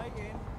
like in.